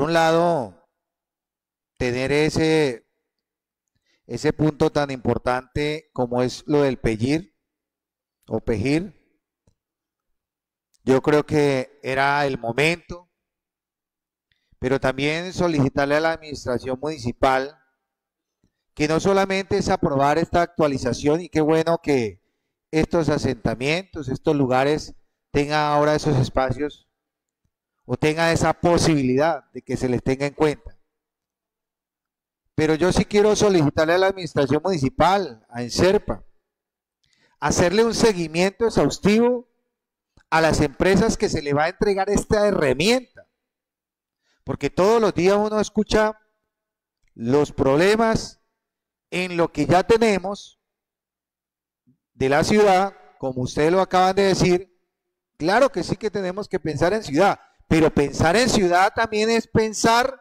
por un lado, tener ese, ese punto tan importante como es lo del pellir o pejir. Yo creo que era el momento, pero también solicitarle a la administración municipal que no solamente es aprobar esta actualización y qué bueno que estos asentamientos, estos lugares tengan ahora esos espacios o tengan esa posibilidad de que se les tenga en cuenta. Pero yo sí quiero solicitarle a la administración municipal, a ENSERPA, hacerle un seguimiento exhaustivo a las empresas que se le va a entregar esta herramienta. Porque todos los días uno escucha los problemas en lo que ya tenemos de la ciudad, como ustedes lo acaban de decir, claro que sí que tenemos que pensar en ciudad, pero pensar en ciudad también es pensar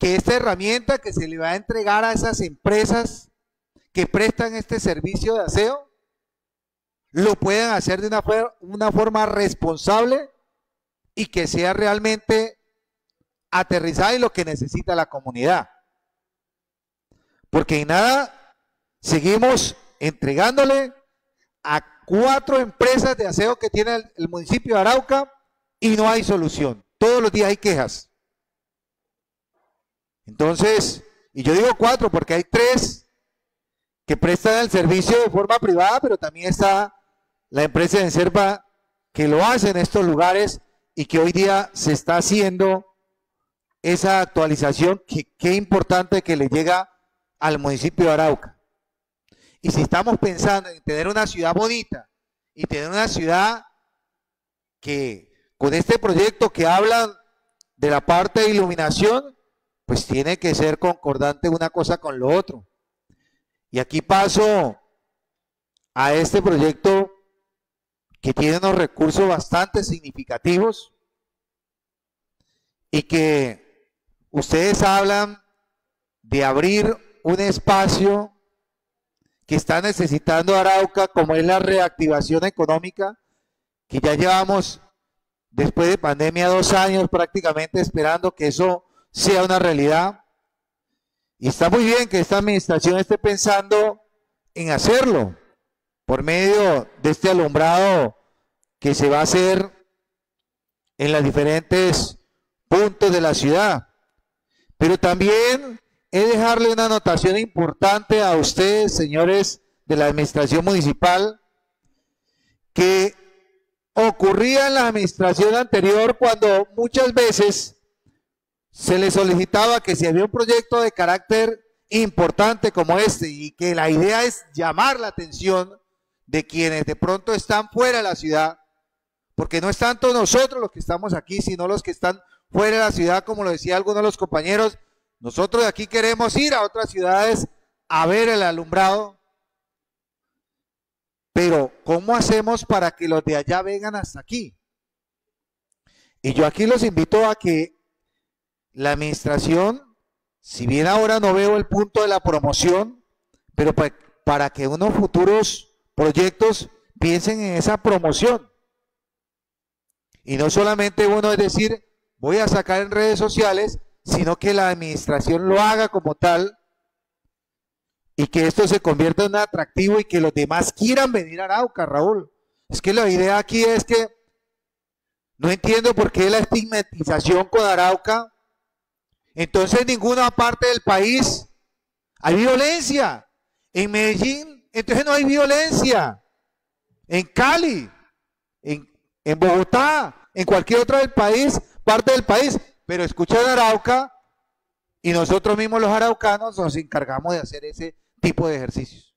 que esta herramienta que se le va a entregar a esas empresas que prestan este servicio de aseo, lo puedan hacer de una, forma responsable y que sea realmente aterrizada en lo que necesita la comunidad. Porque en nada seguimos entregándole a cuatro empresas de aseo que tiene el, municipio de Arauca y no hay solución. Todos los días hay quejas. Entonces, y yo digo cuatro porque hay tres que prestan el servicio de forma privada, pero también está la empresa de Enserva que lo hace en estos lugares y que hoy día se está haciendo esa actualización que qué importante que le llega al municipio de Arauca. Y si estamos pensando en tener una ciudad bonita y tener una ciudad que con este proyecto que habla de la parte de iluminación, pues tiene que ser concordante una cosa con lo otro. Y aquí paso a este proyecto que tiene unos recursos bastante significativos y que ustedes hablan de abrir un espacio que está necesitando Arauca, como es la reactivación económica, que ya llevamos después de pandemia dos años prácticamente esperando que eso sea una realidad. Y está muy bien que esta administración esté pensando en hacerlo por medio de este alumbrado que se va a hacer en los diferentes puntos de la ciudad. Pero también es dejarle una anotación importante a ustedes, señores de la administración municipal, que ocurría en la administración anterior cuando muchas veces se le solicitaba que si había un proyecto de carácter importante como este y que la idea es llamar la atención de quienes de pronto están fuera de la ciudad, porque no es tanto nosotros los que estamos aquí, sino los que están fuera de la ciudad, como lo decía alguno de los compañeros, nosotros de aquí queremos ir a otras ciudades a ver el alumbrado. Pero, ¿cómo hacemos para que los de allá vengan hasta aquí? Y yo aquí los invito a que la administración, si bien ahora no veo el punto de la promoción, pero para, que unos futuros proyectos piensen en esa promoción. Y no solamente uno es decir, voy a sacar en redes sociales sino que la administración lo haga como tal y que esto se convierta en atractivo y que los demás quieran venir a Arauca, Raúl. Es que la idea aquí es que no entiendo por qué la estigmatización con Arauca. Entonces en ninguna parte del país hay violencia. En Medellín, entonces no hay violencia. En Cali, en, en Bogotá, en cualquier otra del país, parte del país, pero escuchan Arauca y nosotros mismos los araucanos nos encargamos de hacer ese tipo de ejercicios.